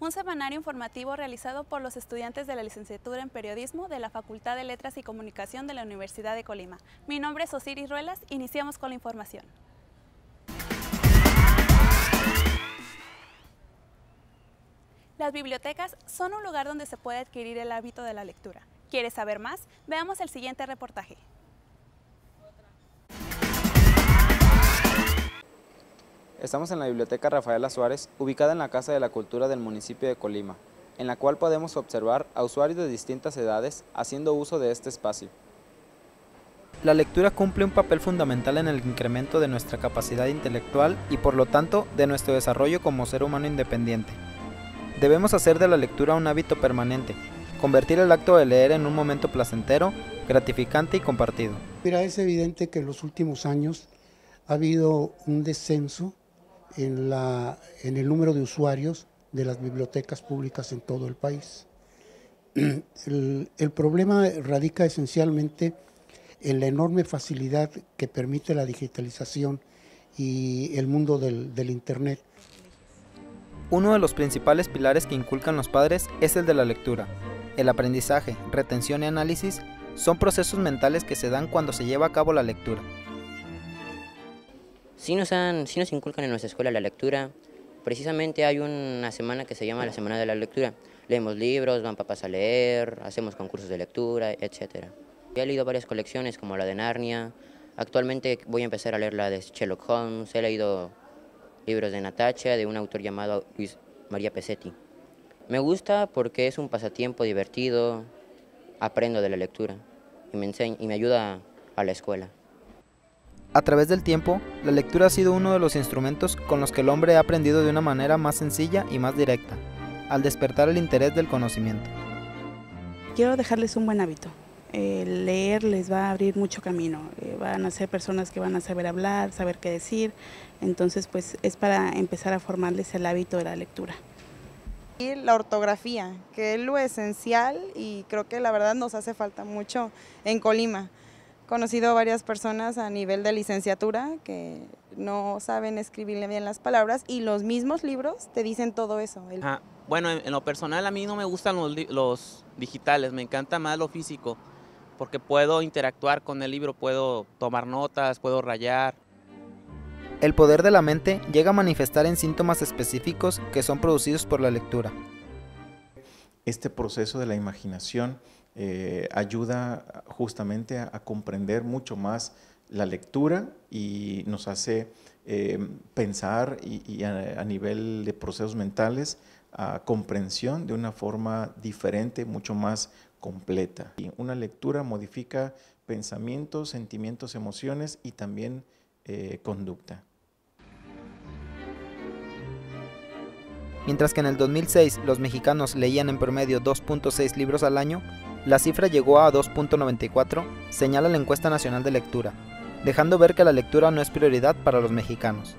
Un semanario informativo realizado por los estudiantes de la licenciatura en Periodismo de la Facultad de Letras y Comunicación de la Universidad de Colima. Mi nombre es Osiris Ruelas, iniciamos con la información. Las bibliotecas son un lugar donde se puede adquirir el hábito de la lectura. ¿Quieres saber más? Veamos el siguiente reportaje. Estamos en la Biblioteca Rafaela Suárez, ubicada en la Casa de la Cultura del municipio de Colima, en la cual podemos observar a usuarios de distintas edades haciendo uso de este espacio. La lectura cumple un papel fundamental en el incremento de nuestra capacidad intelectual y por lo tanto de nuestro desarrollo como ser humano independiente. Debemos hacer de la lectura un hábito permanente, convertir el acto de leer en un momento placentero, gratificante y compartido. Mira, es evidente que en los últimos años ha habido un descenso en, la, en el número de usuarios de las bibliotecas públicas en todo el país. El, el, problema radica esencialmente en la enorme facilidad que permite la digitalización y el mundo del, del Internet. Uno de los principales pilares que inculcan los padres es el de la lectura. El aprendizaje, retención y análisis son procesos mentales que se dan cuando se lleva a cabo la lectura. Sí nos, han, sí nos inculcan en nuestra escuela la lectura. Precisamente hay una semana que se llama la Semana de la Lectura. Leemos libros, van papás a leer, hacemos concursos de lectura, etc. Ya he leído varias colecciones como la de Narnia. Actualmente voy a empezar a leer la de Sherlock Holmes. He leído libros de Natacha, de un autor llamado Luis María Pesetti. Me gusta porque es un pasatiempo divertido, aprendo de la lectura y me, enseña, y me ayuda a la escuela. A través del tiempo, la lectura ha sido uno de los instrumentos con los que el hombre ha aprendido de una manera más sencilla y más directa, al despertar el interés del conocimiento. Quiero dejarles un buen hábito. El leer les va a abrir mucho camino. Eh, van a ser personas que van a saber hablar, saber qué decir. Entonces, pues es para empezar a formarles el hábito de la lectura. Y la ortografía, que es lo esencial y creo que la verdad nos hace falta mucho en Colima conocido a varias personas a nivel de licenciatura que no saben escribirle bien las palabras y los mismos libros te dicen todo eso. Ah, bueno, en, en, lo personal a mí no me gustan los, los digitales, me encanta más lo físico, porque puedo interactuar con el libro, puedo tomar notas, puedo rayar. El poder de la mente llega a manifestar en síntomas específicos que son producidos por la lectura. Este proceso de la imaginación eh, ayuda justamente a, comprender mucho más la lectura y nos hace eh, pensar y, a, nivel de procesos mentales a comprensión de una forma diferente, mucho más completa. Y una lectura modifica pensamientos, sentimientos, emociones y también eh, conducta. Mientras que en el 2006 los mexicanos leían en promedio 2.6 libros al año, la cifra llegó a 2.94, señala la encuesta nacional de lectura, dejando ver que la lectura no es prioridad para los mexicanos.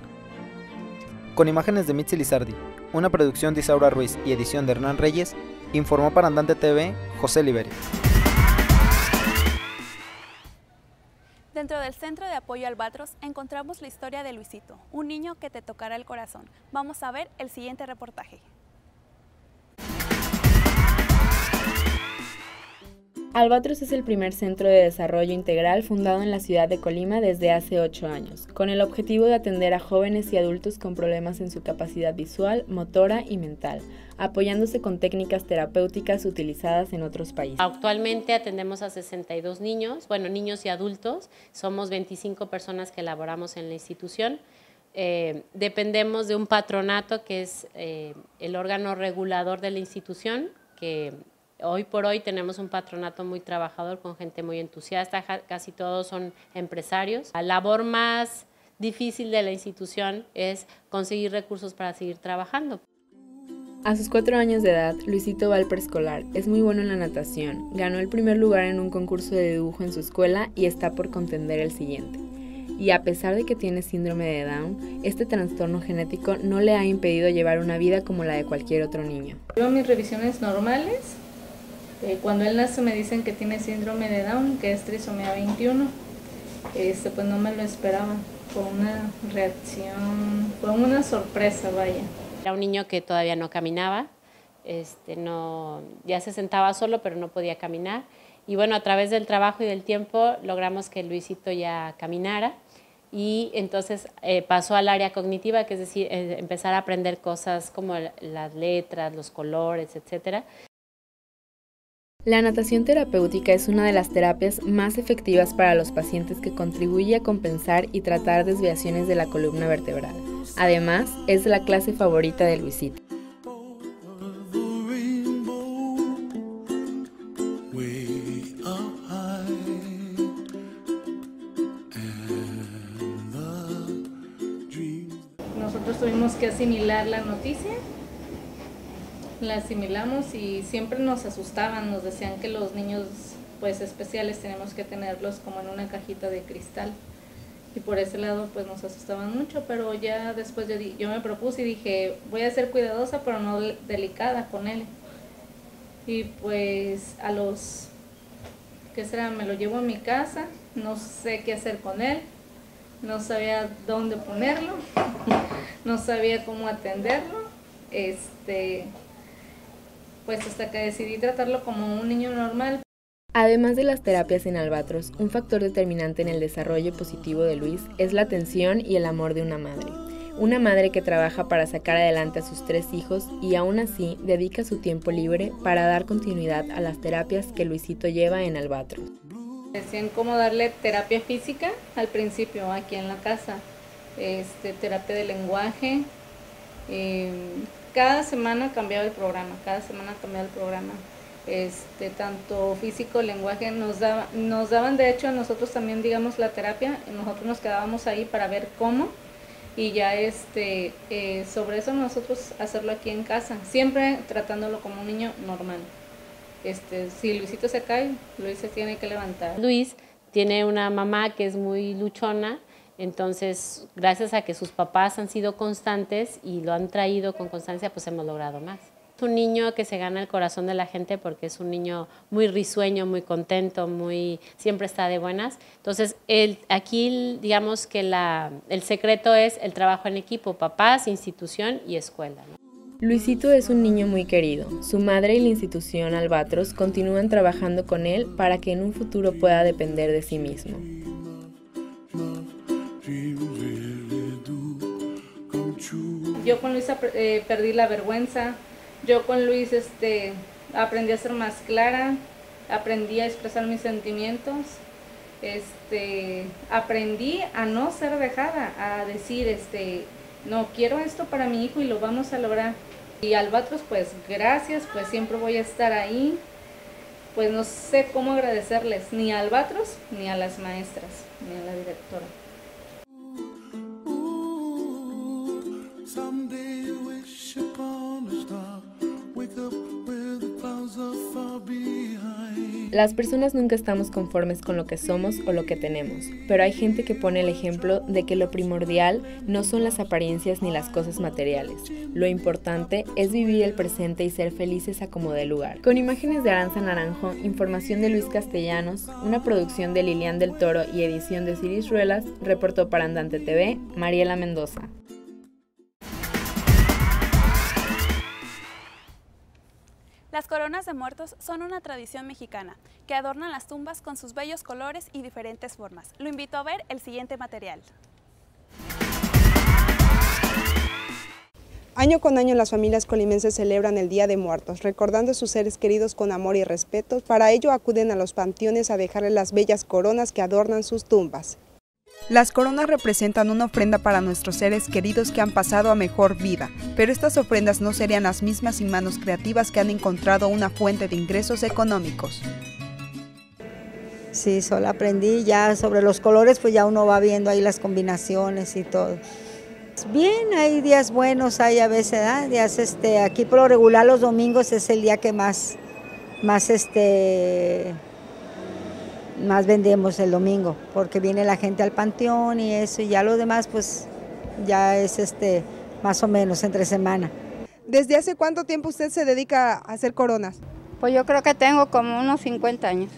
Con imágenes de Mitzi Lizardi, una producción de Isaura Ruiz y edición de Hernán Reyes, informó para Andante TV José Liberi. Dentro del Centro de Apoyo Albatros encontramos la historia de Luisito, un niño que te tocará el corazón. Vamos a ver el siguiente reportaje. Albatros es el primer centro de desarrollo integral fundado en la ciudad de Colima desde hace ocho años, con el objetivo de atender a jóvenes y adultos con problemas en su capacidad visual, motora y mental, apoyándose con técnicas terapéuticas utilizadas en otros países. Actualmente atendemos a 62 niños, bueno, niños y adultos, somos 25 personas que laboramos en la institución. Eh, dependemos de un patronato que es eh, el órgano regulador de la institución, que Hoy por hoy tenemos un patronato muy trabajador con gente muy entusiasta, casi todos son empresarios. La labor más difícil de la institución es conseguir recursos para seguir trabajando. A sus cuatro años de edad, Luisito va al preescolar. Es muy bueno en la natación. Ganó el primer lugar en un concurso de dibujo en su escuela y está por contender el siguiente. Y a pesar de que tiene síndrome de Down, este trastorno genético no le ha impedido llevar una vida como la de cualquier otro niño. Yo mis revisiones normales eh, cuando él nace me dicen que tiene síndrome de Down, que es trisomía 21. Este, pues no me lo esperaba. Fue una reacción, fue una sorpresa, vaya. Era un niño que todavía no caminaba, este, no, ya se sentaba solo, pero no podía caminar. Y bueno, a través del trabajo y del tiempo logramos que Luisito ya caminara y entonces eh, pasó al área cognitiva, que es decir, eh, empezar a aprender cosas como las letras, los colores, etcétera. La natación terapéutica es una de las terapias más efectivas para los pacientes que contribuye a compensar y tratar desviaciones de la columna vertebral. Además, es la clase favorita de Luisito. Nosotros tuvimos que asimilar la noticia la asimilamos y siempre nos asustaban, nos decían que los niños pues especiales tenemos que tenerlos como en una cajita de cristal y por ese lado pues nos asustaban mucho, pero ya después yo, yo me propuse y dije voy a ser cuidadosa pero no delicada con él y pues a los, ¿qué será? Me lo llevo a mi casa, no sé qué hacer con él, no sabía dónde ponerlo, no sabía cómo atenderlo, este pues hasta que decidí tratarlo como un niño normal. Además de las terapias en albatros, un factor determinante en el desarrollo positivo de Luis es la atención y el amor de una madre. Una madre que trabaja para sacar adelante a sus tres hijos y aún así dedica su tiempo libre para dar continuidad a las terapias que Luisito lleva en albatros. Decían cómo darle terapia física al principio aquí en la casa, este, terapia de lenguaje, eh, cada semana cambiaba el programa, cada semana cambiaba el programa. Este, tanto físico, lenguaje, nos, daba, nos daban de hecho a nosotros también, digamos, la terapia, nosotros nos quedábamos ahí para ver cómo y ya este, eh, sobre eso nosotros hacerlo aquí en casa, siempre tratándolo como un niño normal. Este, si Luisito se cae, Luis se tiene que levantar. Luis tiene una mamá que es muy luchona, entonces, gracias a que sus papás han sido constantes y lo han traído con constancia, pues hemos logrado más. Es un niño que se gana el corazón de la gente porque es un niño muy risueño, muy contento, muy siempre está de buenas. Entonces, aquí digamos que el secreto es el trabajo en equipo, papás, institución y escuela. Luisito es un niño muy querido. Su madre y la institución Albatros continúan trabajando con él para que en un futuro pueda depender de sí mismo. Yo con Luis eh, perdí la vergüenza, yo con Luis este, aprendí a ser más clara, aprendí a expresar mis sentimientos, este, aprendí a no ser dejada, a decir, este, no quiero esto para mi hijo y lo vamos a lograr. Y Albatros, pues gracias, pues siempre voy a estar ahí. Pues no sé cómo agradecerles ni a Albatros ni a las maestras, ni a la directora. Las personas nunca estamos conformes con lo que somos o lo que tenemos, pero hay gente que pone el ejemplo de que lo primordial no son las apariencias ni las cosas materiales. Lo importante es vivir el presente y ser felices a como de lugar. Con imágenes de Aranza Naranjo, información de Luis Castellanos, una producción de Lilian del Toro y edición de Ciris Ruelas, reportó para Andante TV, Mariela Mendoza. Las coronas de muertos son una tradición mexicana que adornan las tumbas con sus bellos colores y diferentes formas. Lo invito a ver el siguiente material. Año con año las familias colimenses celebran el Día de Muertos, recordando a sus seres queridos con amor y respeto. Para ello acuden a los panteones a dejarle las bellas coronas que adornan sus tumbas. Las coronas representan una ofrenda para nuestros seres queridos que han pasado a mejor vida, pero estas ofrendas no serían las mismas sin manos creativas que han encontrado una fuente de ingresos económicos. Sí, solo aprendí ya sobre los colores, pues ya uno va viendo ahí las combinaciones y todo. Bien, hay días buenos, hay a veces, días este, aquí por lo regular los domingos es el día que más, más este, más vendemos el domingo, porque viene la gente al panteón y eso, y ya lo demás pues ya es este más o menos entre semana. ¿Desde hace cuánto tiempo usted se dedica a hacer coronas? Pues yo creo que tengo como unos 50 años.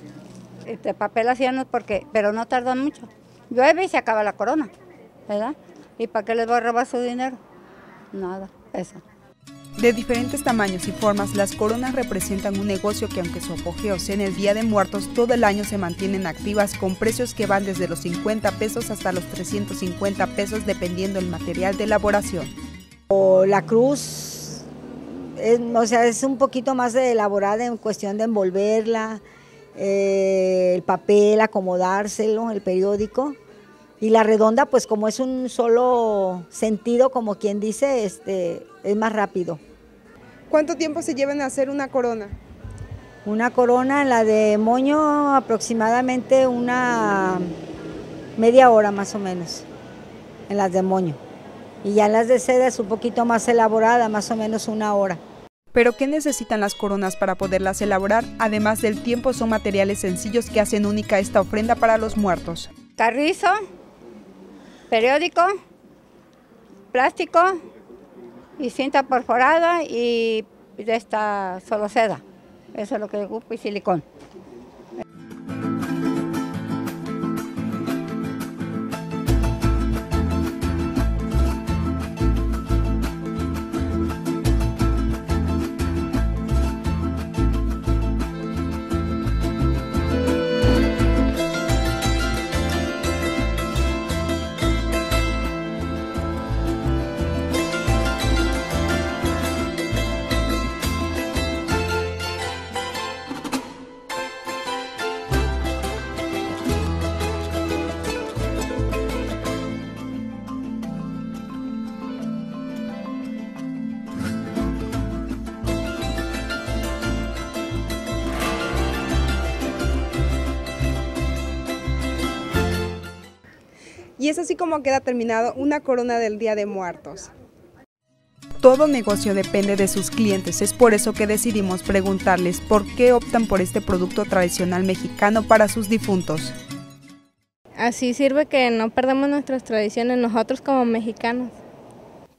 Este papel hacíamos porque, pero no tarda mucho. Llueve y se acaba la corona, ¿verdad? ¿Y para qué les voy a robar su dinero? Nada, eso. De diferentes tamaños y formas, las coronas representan un negocio que aunque su apogeo sea en el Día de Muertos, todo el año se mantienen activas con precios que van desde los 50 pesos hasta los 350 pesos dependiendo el material de elaboración. la cruz, es, o sea, es un poquito más elaborada en cuestión de envolverla, eh, el papel, acomodárselo, el periódico. Y la redonda, pues como es un solo sentido, como quien dice, este, es más rápido. ¿Cuánto tiempo se lleva en hacer una corona? Una corona, la de moño aproximadamente una media hora más o menos, en las de moño. Y ya en las de seda es un poquito más elaborada, más o menos una hora. ¿Pero qué necesitan las coronas para poderlas elaborar? Además del tiempo, son materiales sencillos que hacen única esta ofrenda para los muertos. Carrizo, periódico, plástico, y cinta perforada y de esta solo seda. Eso es lo que ocupo y silicón. Y es así como queda terminado una corona del Día de Muertos. Todo negocio depende de sus clientes, es por eso que decidimos preguntarles por qué optan por este producto tradicional mexicano para sus difuntos. Así sirve que no perdamos nuestras tradiciones nosotros como mexicanos.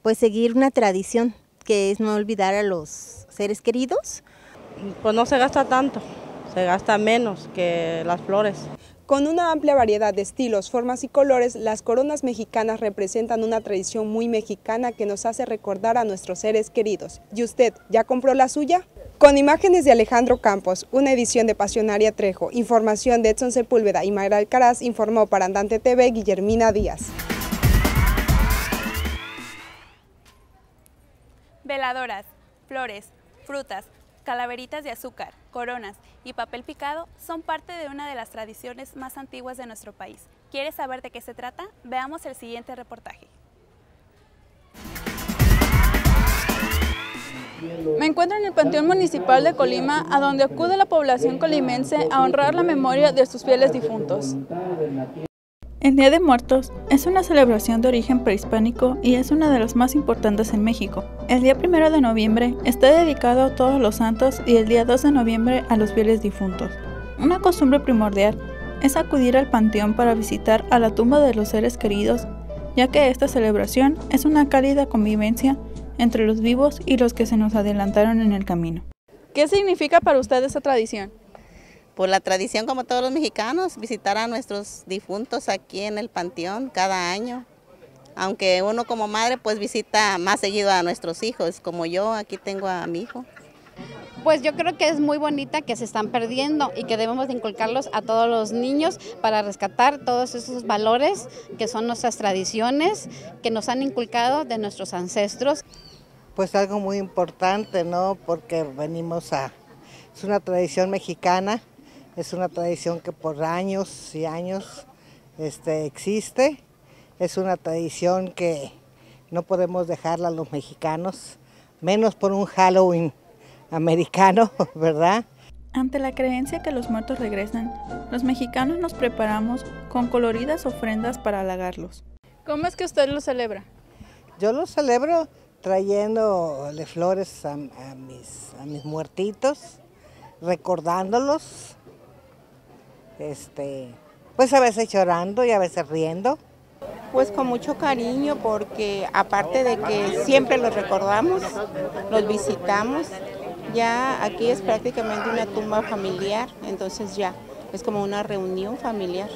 Pues seguir una tradición, que es no olvidar a los seres queridos. Pues no se gasta tanto, se gasta menos que las flores. Con una amplia variedad de estilos, formas y colores, las coronas mexicanas representan una tradición muy mexicana que nos hace recordar a nuestros seres queridos. ¿Y usted ya compró la suya? Con imágenes de Alejandro Campos, una edición de Pasionaria Trejo, información de Edson Sepúlveda y Mayra Alcaraz, informó para Andante TV Guillermina Díaz. Veladoras, flores, frutas, calaveritas de azúcar, coronas y papel picado son parte de una de las tradiciones más antiguas de nuestro país. ¿Quieres saber de qué se trata? Veamos el siguiente reportaje. Me encuentro en el Panteón Municipal de Colima, a donde acude la población colimense a honrar la memoria de sus fieles difuntos. El Día de Muertos es una celebración de origen prehispánico y es una de las más importantes en México. El día 1 de noviembre está dedicado a todos los santos y el día 2 de noviembre a los fieles difuntos. Una costumbre primordial es acudir al panteón para visitar a la tumba de los seres queridos, ya que esta celebración es una cálida convivencia entre los vivos y los que se nos adelantaron en el camino. ¿Qué significa para usted esta tradición? Por la tradición como todos los mexicanos, visitar a nuestros difuntos aquí en el panteón cada año. Aunque uno como madre pues visita más seguido a nuestros hijos, como yo aquí tengo a mi hijo. Pues yo creo que es muy bonita que se están perdiendo y que debemos de inculcarlos a todos los niños para rescatar todos esos valores que son nuestras tradiciones, que nos han inculcado de nuestros ancestros. Pues algo muy importante, ¿no? Porque venimos a... Es una tradición mexicana es una tradición que por años y años este, existe. Es una tradición que no podemos dejarla a los mexicanos, menos por un Halloween americano, ¿verdad? Ante la creencia que los muertos regresan, los mexicanos nos preparamos con coloridas ofrendas para halagarlos. ¿Cómo es que usted lo celebra? Yo lo celebro trayéndole flores a, mis, a mis muertitos, recordándolos este, pues a veces llorando y a veces riendo. Pues con mucho cariño porque aparte de que siempre los recordamos, los visitamos, ya aquí es prácticamente una tumba familiar, entonces ya es como una reunión familiar.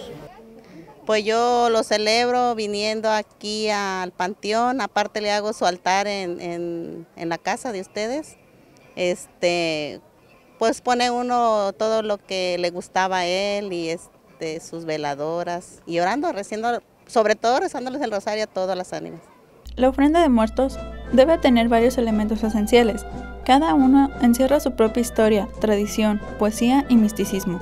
Pues yo lo celebro viniendo aquí al panteón, aparte le hago su altar en, en, en la casa de ustedes. Este, pues pone uno todo lo que le gustaba a él y este, sus veladoras y orando, reciendo, sobre todo rezándoles el rosario a todas las ánimas. La ofrenda de muertos debe tener varios elementos esenciales. Cada uno encierra su propia historia, tradición, poesía y misticismo.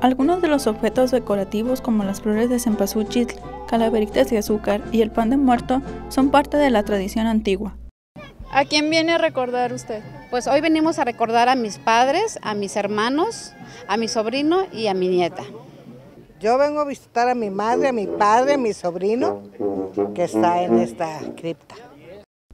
Algunos de los objetos decorativos como las flores de cempasúchil, calaveritas de azúcar y el pan de muerto son parte de la tradición antigua. ¿A quién viene a recordar usted? Pues hoy venimos a recordar a mis padres, a mis hermanos, a mi sobrino y a mi nieta. Yo vengo a visitar a mi madre, a mi padre, a mi sobrino, que está en esta cripta.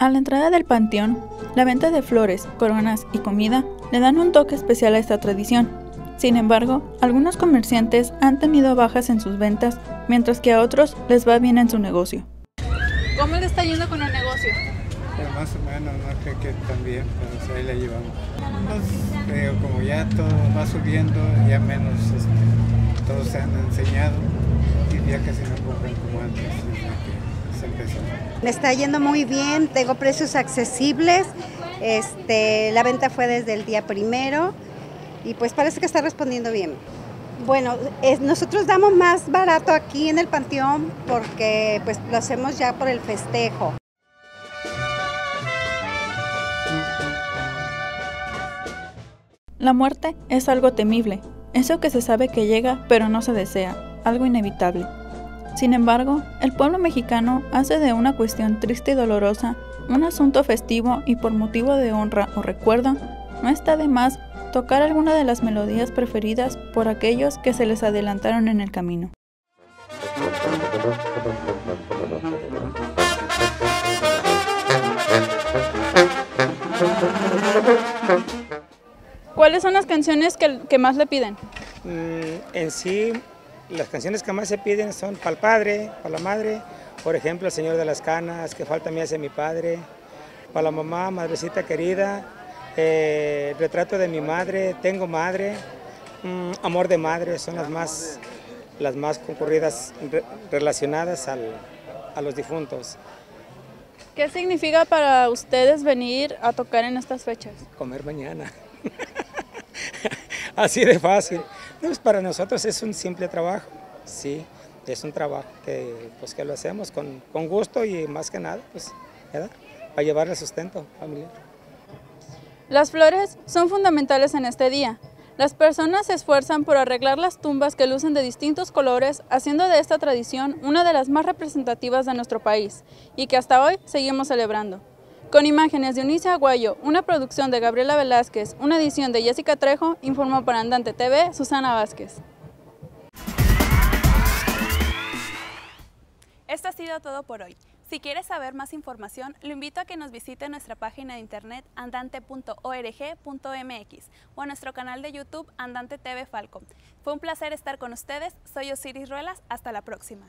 A la entrada del panteón, la venta de flores, coronas y comida le dan un toque especial a esta tradición. Sin embargo, algunos comerciantes han tenido bajas en sus ventas, mientras que a otros les va bien en su negocio. ¿Cómo le está yendo con el negocio? Más o menos, no creo que también, pero pues ahí la llevamos. Pues, como ya todo va subiendo, ya menos este, todos se han enseñado y ya casi no compran como antes, se empezó. Me está yendo muy bien, tengo precios accesibles, este, la venta fue desde el día primero y pues parece que está respondiendo bien. Bueno, nosotros damos más barato aquí en el Panteón porque pues lo hacemos ya por el festejo. La muerte es algo temible, eso que se sabe que llega pero no se desea, algo inevitable. Sin embargo, el pueblo mexicano hace de una cuestión triste y dolorosa un asunto festivo y por motivo de honra o recuerdo, no está de más tocar alguna de las melodías preferidas por aquellos que se les adelantaron en el camino. ¿Cuáles son las canciones que, que más le piden? Mm, en sí, las canciones que más se piden son para el padre, para la madre, por ejemplo, El Señor de las Canas, Que falta me hace mi padre, para la mamá, Madrecita querida, eh, Retrato de mi madre, Tengo madre, mm, Amor de madre, son las más, las más concurridas re- relacionadas al- a los difuntos. ¿Qué significa para ustedes venir a tocar en estas fechas? Comer mañana. Así de fácil. Pues para nosotros es un simple trabajo, sí, es un trabajo que, pues, que lo hacemos con, con gusto y más que nada, pues, ¿verdad? Para llevar el sustento familiar. Las flores son fundamentales en este día. Las personas se esfuerzan por arreglar las tumbas que lucen de distintos colores, haciendo de esta tradición una de las más representativas de nuestro país y que hasta hoy seguimos celebrando. Con imágenes de Unice Aguayo, una producción de Gabriela Velázquez, una edición de Jessica Trejo, informó para Andante TV Susana Vázquez. Esto ha sido todo por hoy. Si quieres saber más información, lo invito a que nos visite nuestra página de internet andante.org.mx o a nuestro canal de YouTube Andante TV Falcon. Fue un placer estar con ustedes. Soy Osiris Ruelas. Hasta la próxima.